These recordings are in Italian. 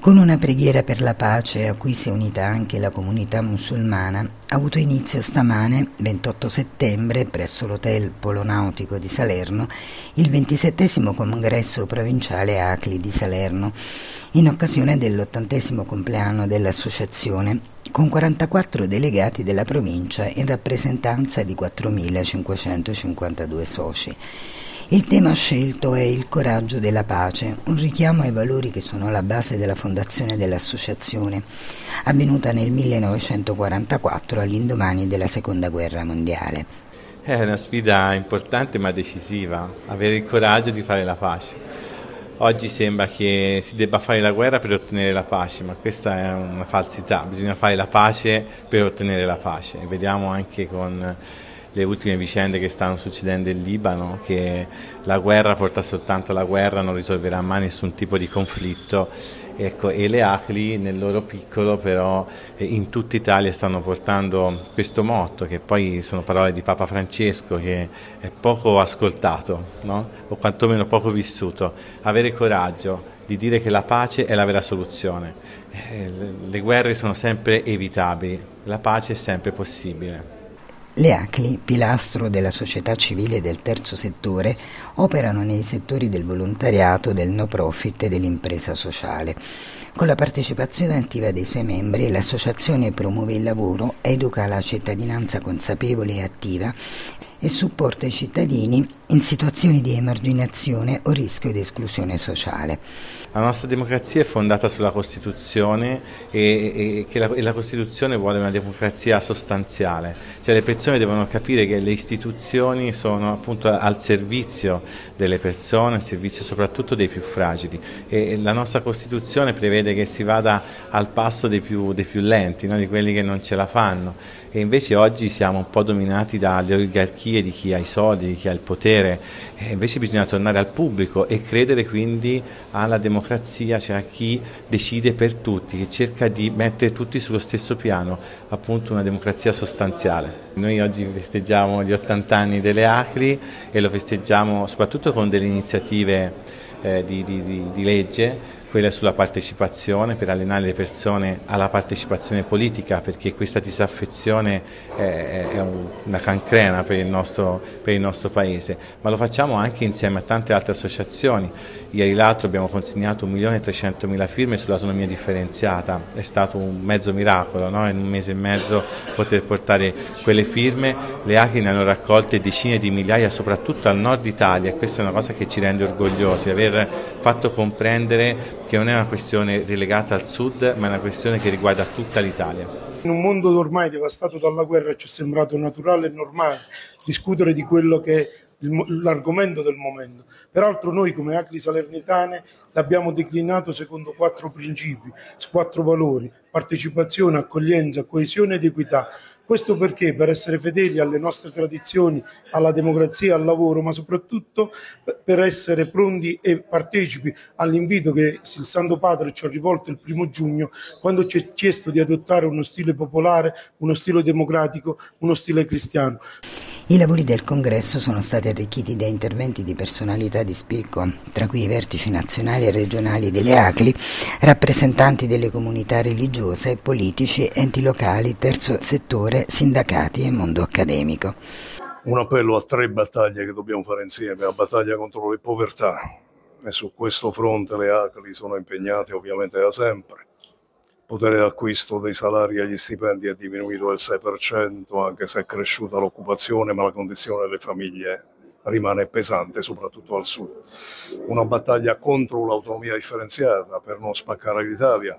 Con una preghiera per la pace a cui si è unita anche la comunità musulmana, ha avuto inizio stamane, 28 settembre, presso l'Hotel Polonautico di Salerno, il 27 congresso provinciale ACLI di Salerno, in occasione dell'80 compleanno dell'associazione, con 44 delegati della provincia in rappresentanza di 4.552 soci. Il tema scelto è il coraggio della pace, un richiamo ai valori che sono la base della fondazione dell'associazione, avvenuta nel 1944 all'indomani della Seconda Guerra Mondiale. È una sfida importante ma decisiva, avere il coraggio di fare la pace. Oggi sembra che si debba fare la guerra per ottenere la pace, ma questa è una falsità, bisogna fare la pace per ottenere la pace. Vediamo anche con le ultime vicende che stanno succedendo in Libano, che la guerra porta soltanto alla guerra, non risolverà mai nessun tipo di conflitto. Ecco, e le ACLI nel loro piccolo però eh, in tutta Italia stanno portando questo motto che poi sono parole di Papa Francesco che è poco ascoltato no? o quantomeno poco vissuto, avere coraggio di dire che la pace è la vera soluzione. Eh, le guerre sono sempre evitabili, la pace è sempre possibile. Le ACLI, pilastro della società civile del terzo settore, operano nei settori del volontariato, del no profit e dell'impresa sociale. Con la partecipazione attiva dei suoi membri, l'associazione promuove il lavoro, educa la cittadinanza consapevole e attiva e supporta i cittadini in situazioni di emarginazione o rischio di esclusione sociale. La nostra democrazia è fondata sulla Costituzione e, e, la, e, la, Costituzione vuole una democrazia sostanziale, cioè le persone devono capire che le istituzioni sono appunto al servizio delle persone, al servizio soprattutto dei più fragili e la nostra Costituzione prevede che si vada al passo dei più, dei più lenti, no? di quelli che non ce la fanno e invece oggi siamo un po' dominati dalle oligarchie di chi ha i soldi, di chi ha il potere, e invece bisogna tornare al pubblico e credere quindi alla democrazia, cioè a chi decide per tutti, che cerca di mettere tutti sullo stesso piano, appunto una democrazia sostanziale. Noi oggi festeggiamo gli 80 anni delle ACRI e lo festeggiamo soprattutto con delle iniziative eh, di, di, di legge quella sulla partecipazione per allenare le persone alla partecipazione politica perché questa disaffezione è, una cancrena per il, nostro, per il, nostro, paese, ma lo facciamo anche insieme a tante altre associazioni. Ieri l'altro abbiamo consegnato 1.300.000 firme sull'autonomia differenziata, è stato un mezzo miracolo no? in un mese e mezzo poter portare quelle firme, le ACRI ne hanno raccolte decine di migliaia soprattutto al nord Italia e questa è una cosa che ci rende orgogliosi, aver fatto comprendere che non è una questione relegata al sud, ma è una questione che riguarda tutta l'Italia. In un mondo ormai devastato dalla guerra ci è sembrato naturale e normale discutere di quello che è l'argomento del momento. Peraltro noi come Acri Salernitane l'abbiamo declinato secondo quattro principi, quattro valori, partecipazione, accoglienza, coesione ed equità. Questo perché? Per essere fedeli alle nostre tradizioni, alla democrazia, al lavoro, ma soprattutto per essere pronti e partecipi all'invito che il Santo Padre ci ha rivolto il primo giugno quando ci ha chiesto di adottare uno stile popolare, uno stile democratico, uno stile cristiano. I lavori del congresso sono stati arricchiti da interventi di personalità di spicco, tra cui i vertici nazionali e regionali delle ACLI, rappresentanti delle comunità religiose, politici, enti locali, terzo settore, sindacati e mondo accademico. Un appello a tre battaglie che dobbiamo fare insieme, la battaglia contro le povertà e su questo fronte le ACLI sono impegnate ovviamente da sempre potere d'acquisto dei salari e gli stipendi è diminuito del 6%, anche se è cresciuta l'occupazione, ma la condizione delle famiglie rimane pesante, soprattutto al sud. Una battaglia contro l'autonomia differenziata per non spaccare l'Italia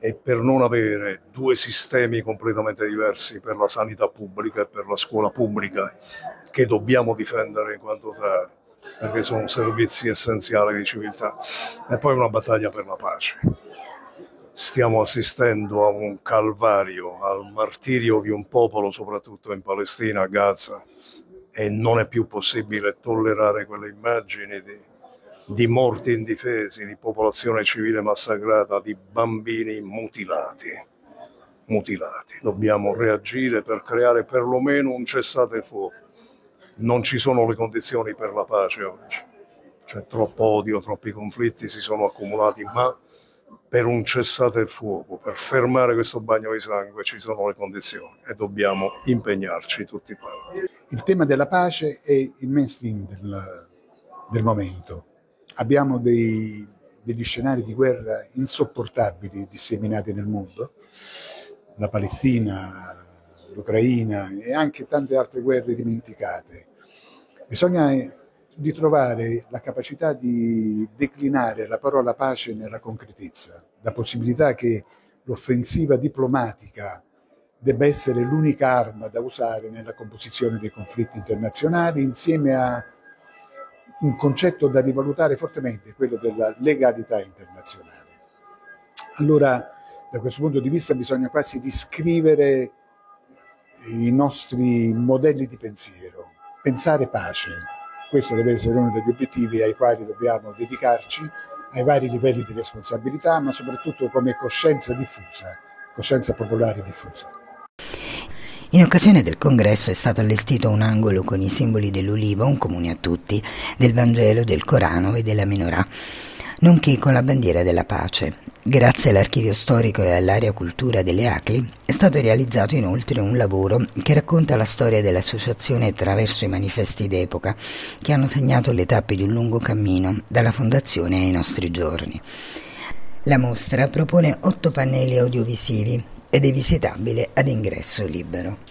e per non avere due sistemi completamente diversi per la sanità pubblica e per la scuola pubblica che dobbiamo difendere in quanto tali perché sono servizi essenziali di civiltà e poi una battaglia per la pace stiamo assistendo a un calvario, al martirio di un popolo, soprattutto in Palestina, a Gaza, e non è più possibile tollerare quelle immagini di, di morti indifesi, di popolazione civile massacrata, di bambini mutilati. Mutilati. Dobbiamo reagire per creare perlomeno un cessate il fuoco. Non ci sono le condizioni per la pace oggi. C'è troppo odio, troppi conflitti si sono accumulati, ma per un cessate il fuoco, per fermare questo bagno di sangue ci sono le condizioni e dobbiamo impegnarci tutti quanti. Il tema della pace è il mainstream del, del momento. Abbiamo dei, degli scenari di guerra insopportabili disseminati nel mondo, la Palestina, l'Ucraina e anche tante altre guerre dimenticate. Bisogna di trovare la capacità di declinare la parola pace nella concretezza, la possibilità che l'offensiva diplomatica debba essere l'unica arma da usare nella composizione dei conflitti internazionali insieme a un concetto da rivalutare fortemente, quello della legalità internazionale. Allora, da questo punto di vista bisogna quasi riscrivere i nostri modelli di pensiero, pensare pace, questo deve essere uno degli obiettivi ai quali dobbiamo dedicarci, ai vari livelli di responsabilità, ma soprattutto come coscienza diffusa, coscienza popolare diffusa. In occasione del congresso è stato allestito un angolo con i simboli dell'ulivo, un comune a tutti, del Vangelo, del Corano e della Menorah nonché con la bandiera della pace. Grazie all'archivio storico e all'area cultura delle ACLI è stato realizzato inoltre un lavoro che racconta la storia dell'associazione attraverso i manifesti d'epoca che hanno segnato le tappe di un lungo cammino dalla fondazione ai nostri giorni. La mostra propone otto pannelli audiovisivi ed è visitabile ad ingresso libero.